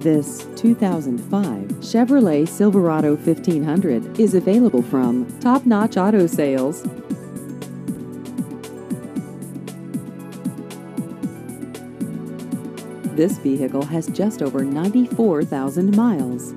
This 2005 Chevrolet Silverado 1500 is available from Top Notch Auto Sales. This vehicle has just over 94,000 miles.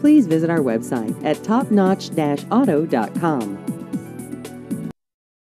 Please visit our website at topnotch-auto.com.